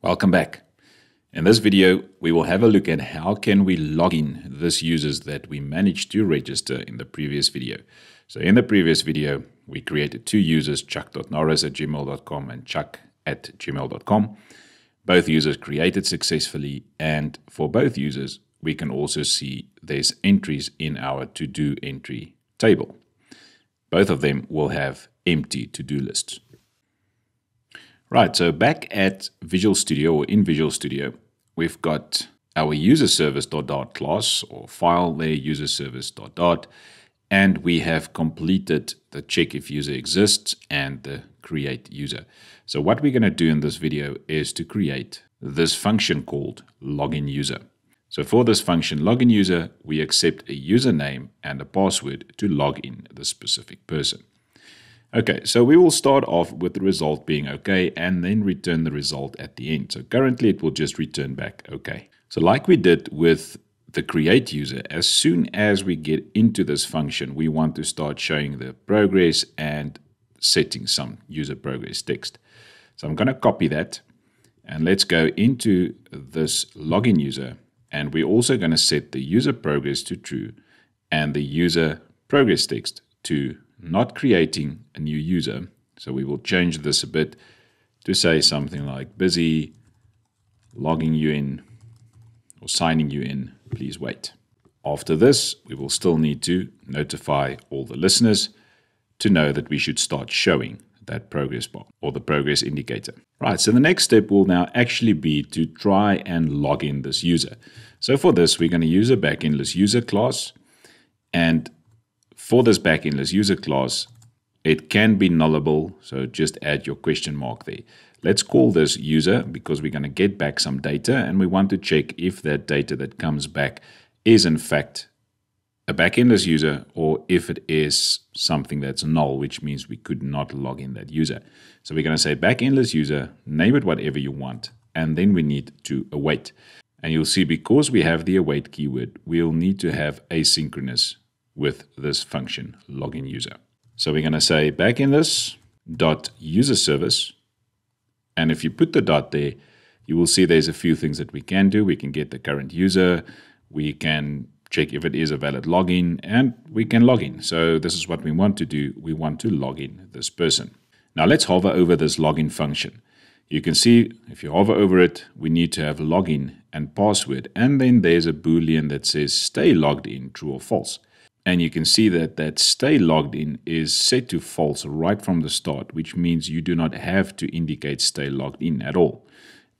Welcome back. In this video, we will have a look at how can we log in this users that we managed to register in the previous video. So in the previous video, we created two users, chuck.norris at gmail.com and chuck at gmail.com. Both users created successfully, and for both users, we can also see there's entries in our to-do entry table. Both of them will have empty to-do lists. Right, so back at Visual Studio or in Visual Studio, we've got our user service dot dart class or file there, user service dot dart, and we have completed the check if user exists and the create user. So what we're going to do in this video is to create this function called login user. So for this function login user, we accept a username and a password to log in the specific person. Okay, so we will start off with the result being okay and then return the result at the end. So currently it will just return back okay. So like we did with the create user, as soon as we get into this function, we want to start showing the progress and setting some user progress text. So I'm going to copy that and let's go into this login user and we're also going to set the user progress to true and the user progress text to not creating a new user. So we will change this a bit to say something like busy logging you in or signing you in, please wait. After this, we will still need to notify all the listeners to know that we should start showing that progress bar or the progress indicator. Right, so the next step will now actually be to try and log in this user. So for this, we're going to use a backendless user class and for this backendless user class, it can be nullable, so just add your question mark there. Let's call this user because we're going to get back some data and we want to check if that data that comes back is in fact a backendless user or if it is something that's null, which means we could not log in that user. So we're going to say backendless user, name it whatever you want, and then we need to await. And you'll see because we have the await keyword, we'll need to have asynchronous with this function login user. So we're going to say Backendless dot user service. And if you put the dot there, you will see there's a few things that we can do. We can get the current user. We can check if it is a valid login and we can log in. So this is what we want to do. We want to log in this person. Now let's hover over this login function. You can see if you hover over it, we need to have login and password. And then there's a Boolean that says stay logged in, true or false. And you can see that that stay logged in is set to false right from the start, which means you do not have to indicate stay logged in at all.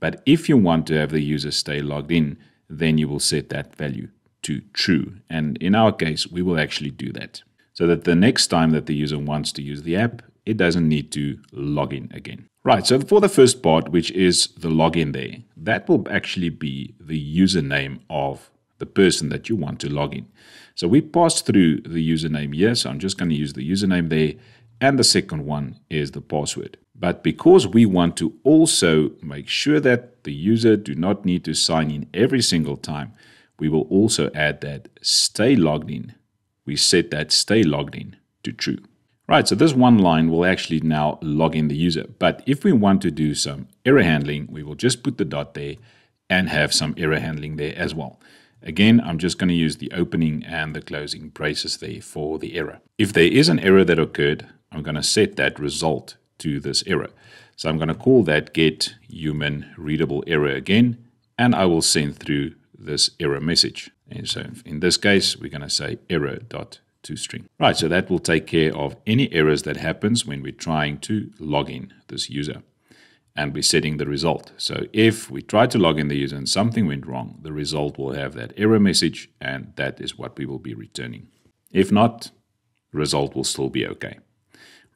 But if you want to have the user stay logged in, then you will set that value to true. And in our case, we will actually do that. So that the next time that the user wants to use the app, it doesn't need to log in again. Right, so for the first part, which is the login there, that will actually be the username of the person that you want to log in. So we pass through the username here. So I'm just going to use the username there. And the second one is the password. But because we want to also make sure that the user do not need to sign in every single time, we will also add that stay logged in. We set that stay logged in to true. Right, so this one line will actually now log in the user. But if we want to do some error handling, we will just put the dot there and have some error handling there as well. Again, I'm just going to use the opening and the closing braces there for the error. If there is an error that occurred, I'm going to set that result to this error. So I'm going to call that get human readable error again, and I will send through this error message. And so in this case, we're going to say error dot to string. Right, so that will take care of any errors that happens when we're trying to log in this user and we're setting the result. So if we try to log in the user and something went wrong, the result will have that error message and that is what we will be returning. If not, the result will still be okay.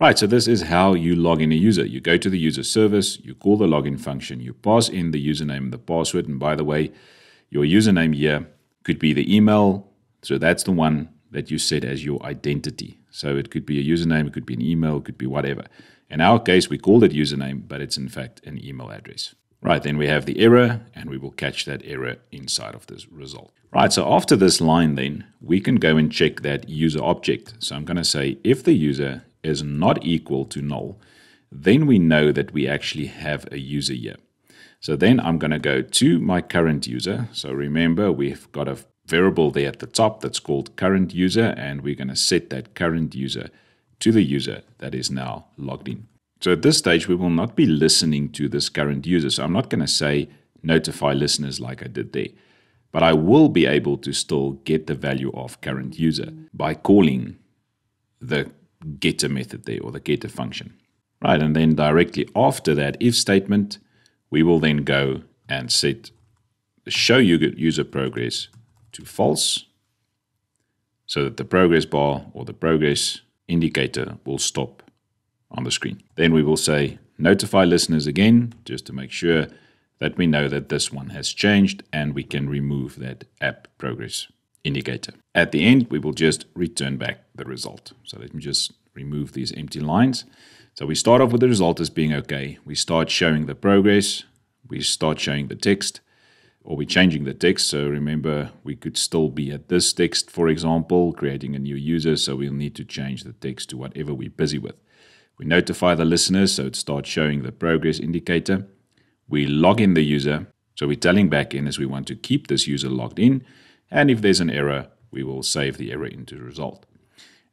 Right, so this is how you log in a user. You go to the user service, you call the login function, you pass in the username and the password. And by the way, your username here could be the email. So that's the one that you set as your identity. So it could be a username, it could be an email, it could be whatever. In our case, we called it username, but it's in fact an email address. Right, then we have the error, and we will catch that error inside of this result. Right, so after this line then, we can go and check that user object. So I'm going to say if the user is not equal to null, then we know that we actually have a user here. So then I'm going to go to my current user. So remember, we've got a variable there at the top that's called current user, and we're going to set that current user to the user that is now logged in. So at this stage, we will not be listening to this current user. So I'm not going to say notify listeners like I did there. But I will be able to still get the value of current user by calling the getter method there or the getter function. Right, and then directly after that if statement, we will then go and set the show user progress to false so that the progress bar or the progress indicator will stop on the screen. Then we will say notify listeners again just to make sure that we know that this one has changed and we can remove that app progress indicator. At the end, we will just return back the result. So let me just remove these empty lines. So we start off with the result as being okay. We start showing the progress. We start showing the text or we're changing the text. So remember, we could still be at this text, for example, creating a new user. So we'll need to change the text to whatever we're busy with. We notify the listeners, so it starts showing the progress indicator. We log in the user. So we're telling Backendless we want to keep this user logged in. And if there's an error, we will save the error into the result.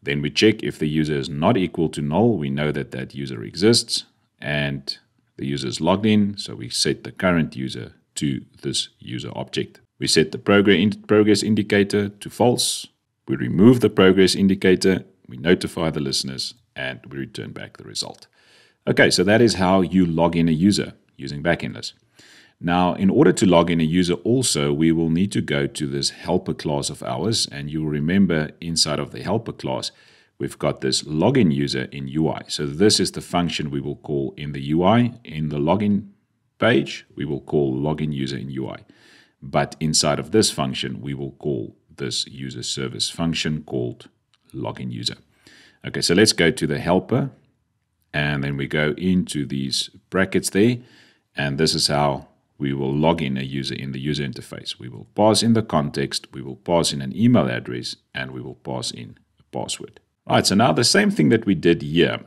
Then we check if the user is not equal to null. We know that that user exists and the user is logged in. So we set the current user to this user object. We set the progress indicator to false. We remove the progress indicator. We notify the listeners and we return back the result. Okay, so that is how you log in a user using backendless. Now, in order to log in a user also, we will need to go to this helper class of ours. And you'll remember inside of the helper class, we've got this login user in UI. So this is the function we will call in the UI. In the login page, we will call login user in UI. But inside of this function, we will call this user service function called login user. Okay, so let's go to the helper and then we go into these brackets there. And this is how we will log in a user in the user interface. We will pass in the context, we will pass in an email address, and we will pass in a password. All right, so now the same thing that we did here.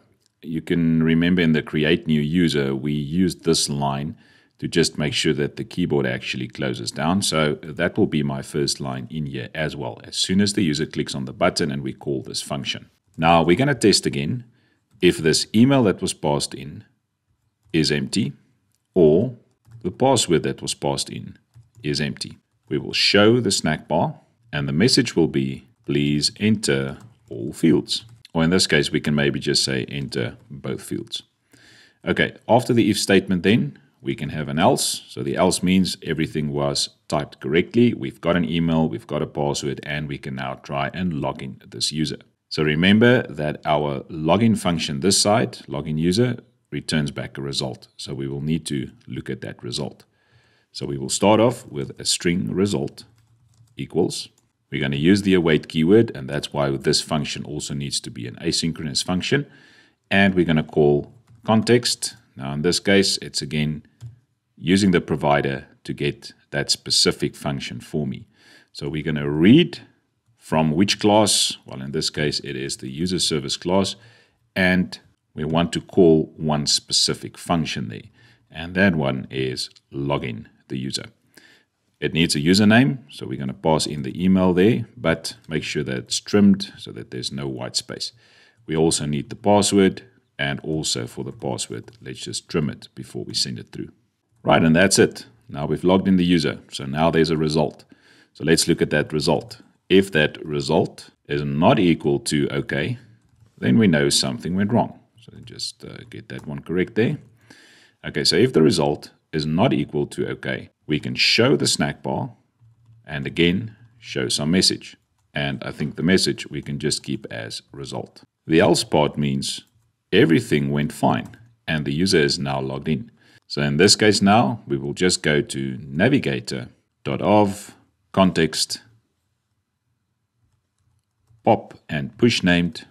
You can remember in the create new user, we used this line to just make sure that the keyboard actually closes down. So that will be my first line in here as well, as soon as the user clicks on the button and we call this function. Now we're going to test again if this email that was passed in is empty or the password that was passed in is empty. We will show the snack bar and the message will be please enter all fields. Or in this case, we can maybe just say enter both fields. Okay, after the if statement then, we can have an else. So the else means everything was typed correctly. We've got an email, we've got a password, and we can now try and log in this user. So remember that our login function this side, login user, returns back a result. So we will need to look at that result. So we will start off with a string result equals. We're going to use the await keyword, and that's why this function also needs to be an asynchronous function. And we're going to call context. Now, in this case, it's again using the provider to get that specific function for me. So we're going to read from which class? Well, in this case, it is the user service class. And we want to call one specific function there. And that one is login the user. It needs a username, so we're going to pass in the email there, but make sure that it's trimmed so that there's no white space. We also need the password, and also for the password, let's just trim it before we send it through. Right, and that's it. Now we've logged in the user, so now there's a result. So let's look at that result. If that result is not equal to OK, then we know something went wrong. So just uh, get that one correct there. Okay, so if the result is not equal to OK, we can show the snack bar and again show some message. And I think the message we can just keep as result. The else part means everything went fine and the user is now logged in. So in this case now, we will just go to navigator.of context pop and push named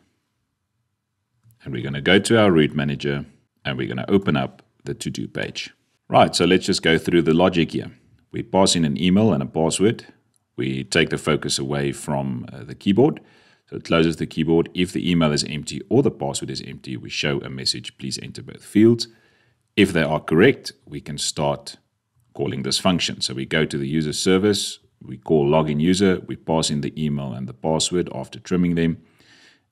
and we're going to go to our route manager and we're going to open up the to-do page. Right, so let's just go through the logic here. We pass in an email and a password. We take the focus away from uh, the keyboard. So it closes the keyboard. If the email is empty or the password is empty, we show a message, please enter both fields. If they are correct, we can start calling this function. So we go to the user service, we call login user, we pass in the email and the password after trimming them,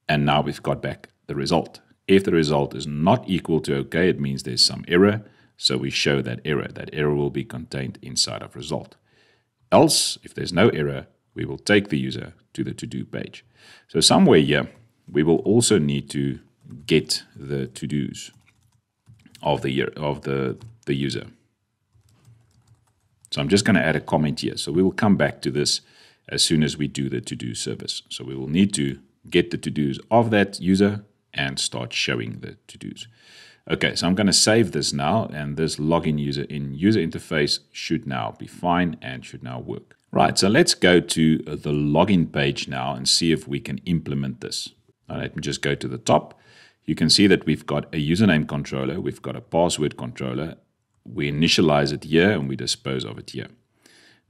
and now we've got back the result. If the result is not equal to OK, it means there's some error. So we show that error. That error will be contained inside of result. Else, if there's no error, we will take the user to the to-do page. So somewhere here, we will also need to get the to-dos of the of the, the user. So I'm just going to add a comment here. So we will come back to this as soon as we do the to-do service. So we will need to get the to-dos of that user and start showing the to-dos. Okay, so I'm going to save this now, and this login user in user interface should now be fine and should now work. Right, so let's go to uh, the login page now and see if we can implement this. Now, let me just go to the top. You can see that we've got a username controller, we've got a password controller. We initialize it here and we dispose of it here.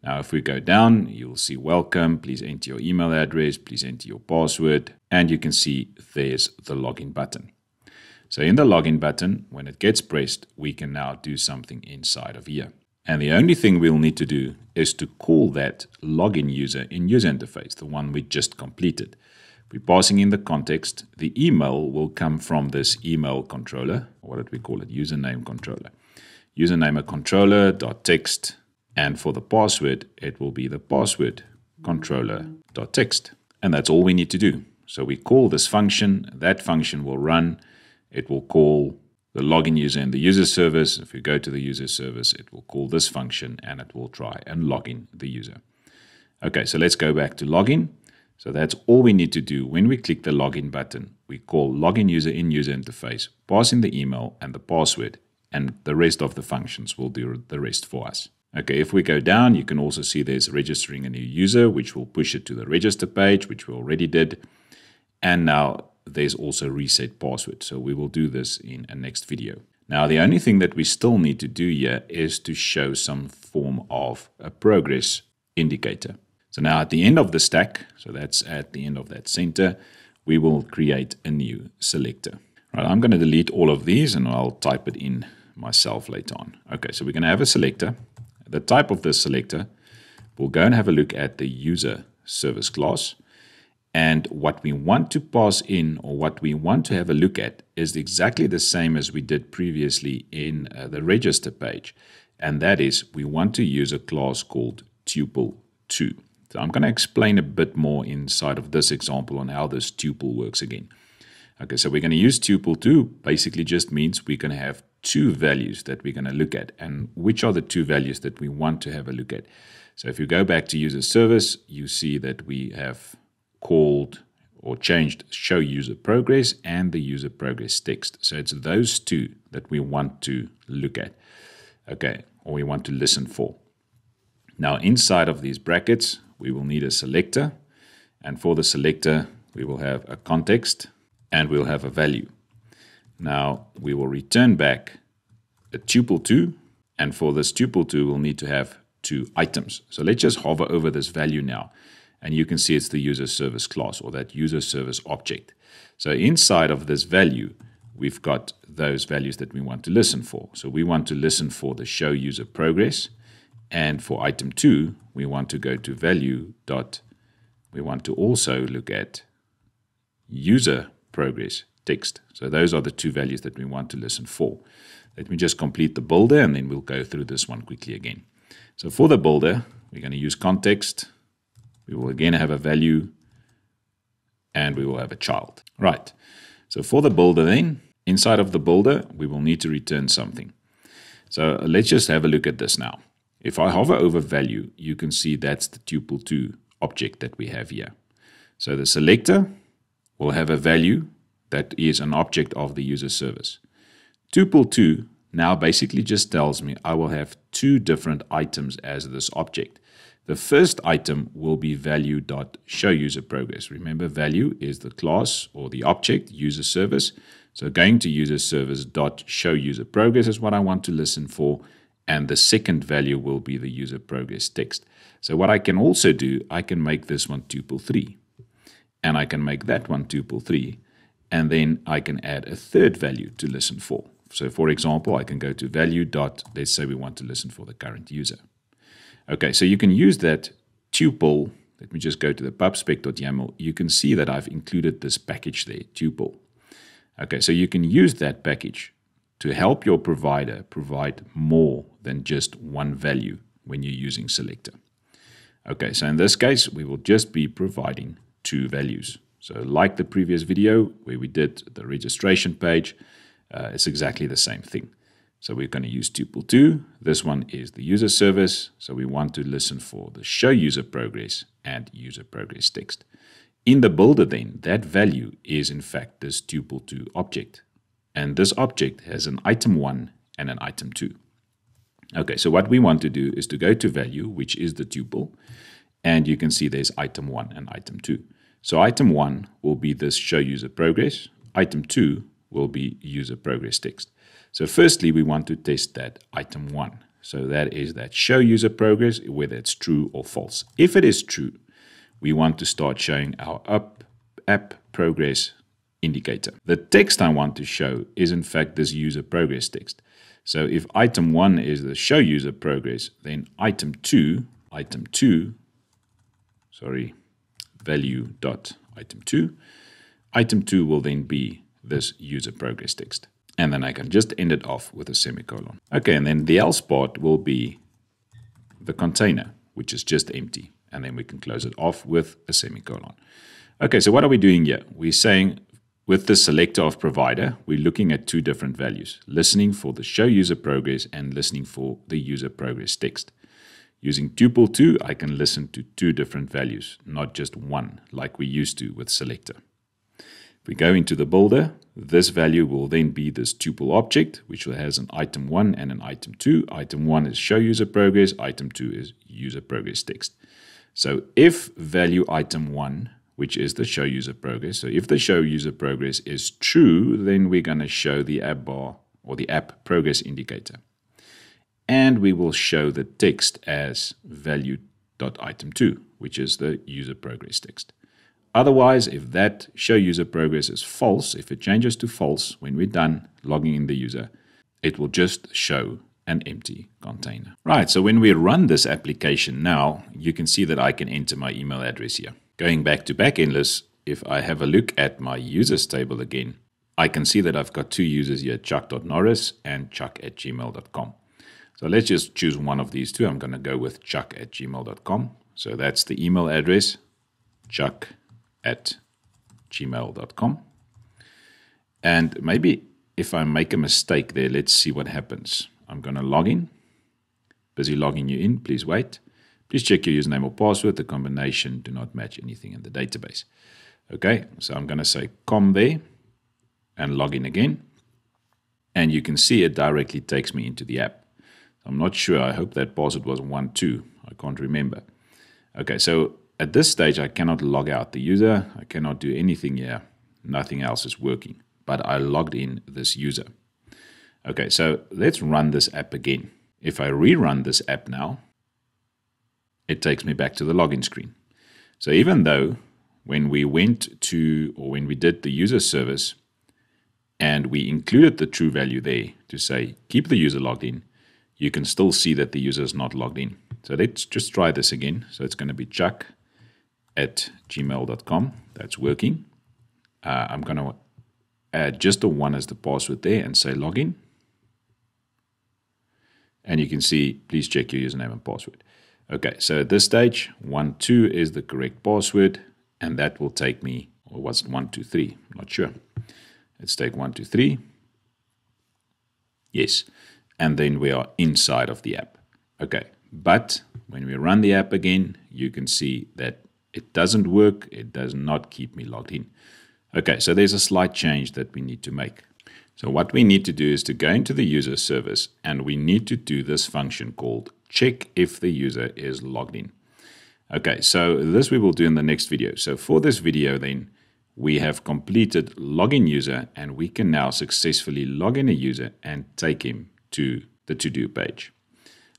Now, if we go down, you'll see welcome. Please enter your email address. Please enter your password. And you can see there's the login button. So in the login button, when it gets pressed, we can now do something inside of here. And the only thing we'll need to do is to call that login user in user interface, the one we just completed. We're passing in the context. The email will come from this email controller, what did we call it? Username controller. Username a controller dot text and for the password, it will be the password controller.text. And that's all we need to do. So we call this function, that function will run, it will call the login user in the user service. If we go to the user service, it will call this function and it will try and log in the user. Okay, so let's go back to login. So that's all we need to do. When we click the login button, we call login user in user interface, pass in the email and the password, and the rest of the functions will do the rest for us. Okay, if we go down, you can also see there's registering a new user, which will push it to the register page, which we already did. And now there's also reset password. So we will do this in a next video. Now, the only thing that we still need to do here is to show some form of a progress indicator. So now at the end of the stack, so that's at the end of that center, we will create a new selector. Right, I'm going to delete all of these and I'll type it in myself later on. Okay, so we're going to have a selector the type of this selector, we'll go and have a look at the user service class. And what we want to pass in or what we want to have a look at is exactly the same as we did previously in uh, the register page. And that is we want to use a class called tuple2. So I'm going to explain a bit more inside of this example on how this tuple works again. Okay, so we're going to use tuple2 basically just means we're going to have two values that we're going to look at and which are the two values that we want to have a look at. So if you go back to user service, you see that we have called or changed show user progress and the user progress text. So it's those two that we want to look at. Okay, or we want to listen for. Now inside of these brackets, we will need a selector. And for the selector, we will have a context and we'll have a value. Now we will return back a tuple2, and for this tuple2, we'll need to have two items. So let's just hover over this value now, and you can see it's the user service class or that user service object. So inside of this value, we've got those values that we want to listen for. So we want to listen for the show user progress, and for item two, we want to go to value dot. We want to also look at user progress text. So those are the two values that we want to listen for. Let me just complete the builder and then we'll go through this one quickly again. So for the builder, we're going to use context. We will again have a value and we will have a child. Right. So for the builder then, inside of the builder, we will need to return something. So let's just have a look at this now. If I hover over value, you can see that's the tuple2 object that we have here. So the selector will have a value that is an object of the user service. Tuple2 now basically just tells me I will have two different items as this object. The first item will be value.showUserProgress. Remember, value is the class or the object user service. So going to user service dot show user progress is what I want to listen for. And the second value will be the user progress text. So what I can also do, I can make this one tuple 3. And I can make that one tuple 3 and then I can add a third value to listen for. So for example, I can go to value dot, let's say we want to listen for the current user. Okay, so you can use that tuple. Let me just go to the pubspec.yaml. You can see that I've included this package there, tuple. Okay, so you can use that package to help your provider provide more than just one value when you're using selector. Okay, so in this case, we will just be providing two values. So like the previous video where we did the registration page, uh, it's exactly the same thing. So we're going to use tuple 2. This one is the user service. So we want to listen for the show user progress and user progress text. In the builder then, that value is in fact this tuple 2 object. And this object has an item 1 and an item 2. Okay, so what we want to do is to go to value, which is the tuple, and you can see there's item 1 and item 2. So item 1 will be this show user progress. Item 2 will be user progress text. So firstly, we want to test that item 1. So that is that show user progress, whether it's true or false. If it is true, we want to start showing our up, app progress indicator. The text I want to show is in fact this user progress text. So if item 1 is the show user progress, then item 2, item 2, sorry, value dot item 2, item 2 will then be this user progress text. And then I can just end it off with a semicolon. Okay, and then the else part will be the container, which is just empty and then we can close it off with a semicolon. Okay, so what are we doing here? We're saying with the selector of provider, we're looking at two different values, listening for the show user progress and listening for the user progress text. Using tuple 2, I can listen to two different values, not just one, like we used to with selector. If we go into the builder, this value will then be this tuple object, which has an item 1 and an item 2. Item 1 is show user progress, item 2 is user progress text. So if value item 1, which is the show user progress, so if the show user progress is true, then we're going to show the app bar or the app progress indicator. And we will show the text as value.item2, which is the user progress text. Otherwise, if that show user progress is false, if it changes to false when we're done logging in the user, it will just show an empty container. Right, so when we run this application now, you can see that I can enter my email address here. Going back to backendless, if I have a look at my users table again, I can see that I've got two users here, chuck.norris and chuck at gmail.com. So let's just choose one of these two. I'm going to go with chuck at gmail.com. So that's the email address, chuck at gmail.com. And maybe if I make a mistake there, let's see what happens. I'm going to log in. Busy logging you in. Please wait. Please check your username or password. The combination do not match anything in the database. Okay, so I'm going to say com there and log in again. And you can see it directly takes me into the app. I'm not sure. I hope that password was 1, 2. I can't remember. Okay, so at this stage, I cannot log out the user. I cannot do anything here. Nothing else is working. But I logged in this user. Okay, so let's run this app again. If I rerun this app now, it takes me back to the login screen. So even though when we went to, or when we did the user service, and we included the true value there to say, keep the user logged in, you can still see that the user is not logged in. So let's just try this again. So it's going to be chuck at gmail.com. That's working. Uh, I'm going to add just the one as the password there and say login. And you can see, please check your username and password. Okay, so at this stage, 1, 2 is the correct password, and that will take me, or was it 1, 2, 3? I'm not sure. Let's take 1, 2, 3. Yes, and then we are inside of the app. Okay, but when we run the app again, you can see that it doesn't work. It does not keep me logged in. Okay, so there's a slight change that we need to make. So what we need to do is to go into the user service and we need to do this function called check if the user is logged in. Okay, so this we will do in the next video. So for this video then, we have completed login user and we can now successfully log in a user and take him to the to-do page.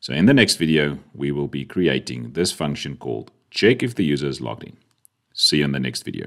So in the next video, we will be creating this function called check if the user is logged in. See you in the next video.